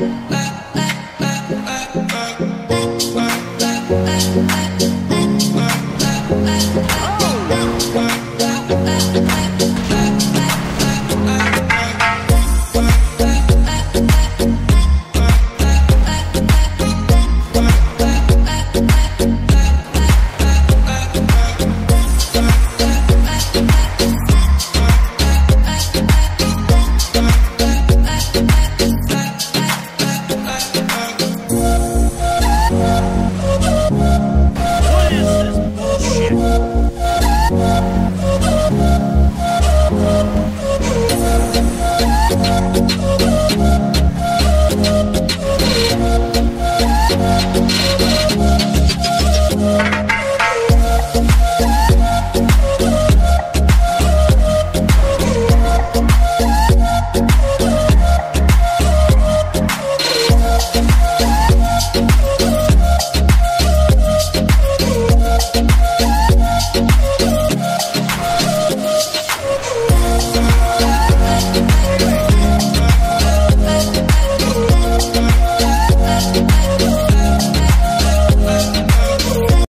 Bye.